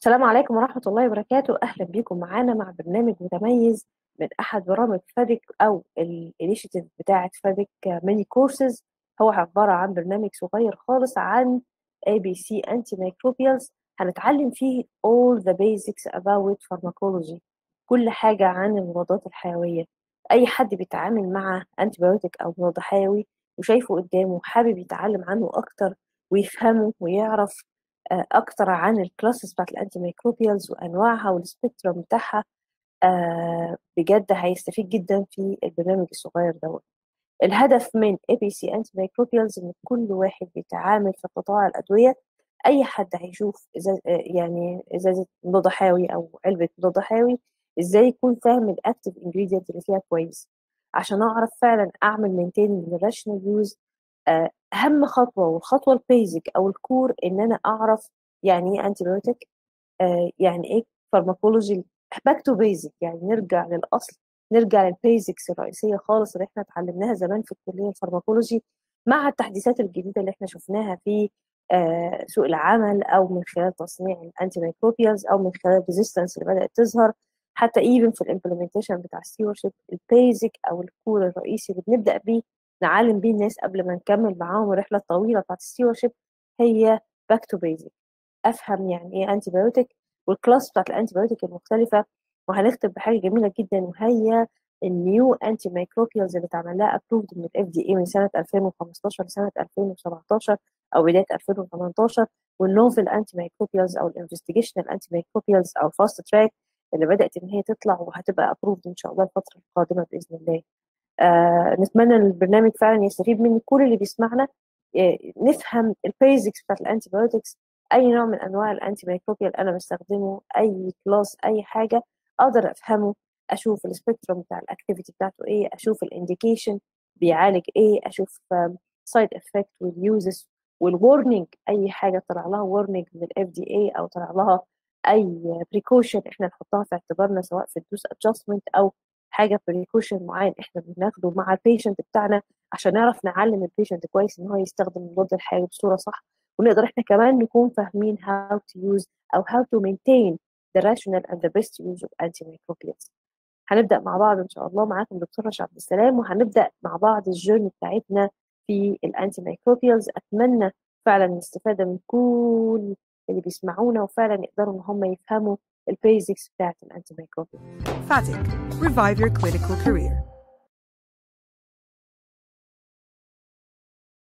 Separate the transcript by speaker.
Speaker 1: السلام عليكم ورحمة الله وبركاته. أهلا بيكم معانا مع برنامج متميز من أحد برامج فادك أو ال initiative بتاعة فادك mini courses هو عبارة عن برنامج صغير خالص عن ABC Antimicrobials. هنتعلم فيه all the basics about pharmacology. كل حاجة عن المضادات الحيوية. أي حد بيتعامل مع antibiotic أو مضاد حيوي وشايفه قدامه وحابب يتعلم عنه أكتر ويفهمه ويعرف أكتر عن ال classes بتاعت ال antimicrobials وأنواعها وال spectrum بتاعها آه بجد هيستفيد جدا في البرنامج الصغير دوت. الهدف من ABC antimicrobials إن كل واحد بيتعامل في قطاع الأدوية أي حد هيشوف إزاز يعني ازازه مضاد حيوي أو علبة مضاد حيوي إزاي يكون فاهم ال active ingredient اللي فيها كويس. عشان أعرف فعلا أعمل maintain لل rational use أهم خطوة والخطوة ال basic أو ال core إن أنا أعرف يعني إيه antibiotic آه يعني إيه pharmacology back to basic يعني نرجع للأصل نرجع لل basics الرئيسية خالص اللي إحنا اتعلمناها زمان في الكلية ال pharmacology مع التحديثات الجديدة اللي إحنا شفناها في آه سوق العمل أو من خلال تصنيع ال antimicrobials أو من خلال ال resistance اللي بدأت تظهر حتى even في ال implementation بتاع ال stewardship ال basic أو ال core الرئيسي اللي بنبدأ بيه نعلم بيه الناس قبل ما نكمل معاهم الرحلة الطويلة بتاعت ال stewardship هي back to basic أفهم يعني إيه antibiotic وال class بتاعت ال antibiotic المختلفة وهنختم بحاجة جميلة جدا وهي ال new antimicrobials اللي اتعمل لها approved من ال FDA من سنة 2015 لسنة 2017 أو بداية 2018 وال novel antimicrobials أو ال investigational antimicrobials أو fast track اللي بدأت إن هي تطلع وهتبقى approved إن شاء الله الفترة القادمة بإذن الله. آه نتمنى إن البرنامج فعلا يستفيد من كل اللي بيسمعنا. آه نفهم ال basics بتاعت ال antibiotics أي نوع من أنواع ال antimicrobial أنا بستخدمه أي class أي حاجة أقدر أفهمه أشوف ال spectrum بتاع ال activity بتاعته إيه أشوف ال indication بيعالج إيه أشوف side effect وال uses وال warning أي حاجة طلع لها warning من ال FDA أو طلع لها أي precaution إحنا نحطها في اعتبارنا سواء في ال dose adjustment أو حاجة precaution معين إحنا بناخده مع ال patient بتاعنا عشان نعرف نعلم ال patient كويس إن هو يستخدم المضاد الحيوي بصورة صح. ونقدر إحنا كمان نكون فاهمين how to use أو how to maintain the rational and the best use of antimicrobials. هنبدأ مع بعض إن شاء الله. معاكم دكتور رشا عبد السلام وهنبدأ مع بعض ال journey بتاعتنا في ال antimicrobials أتمنى فعلا الاستفادة من كل اللي بيسمعونا وفعلا يقدروا إن هم يفهموا البيزكس بتاعت الانتي ميكروبيال
Speaker 2: FATIC Revive Your Clinical Career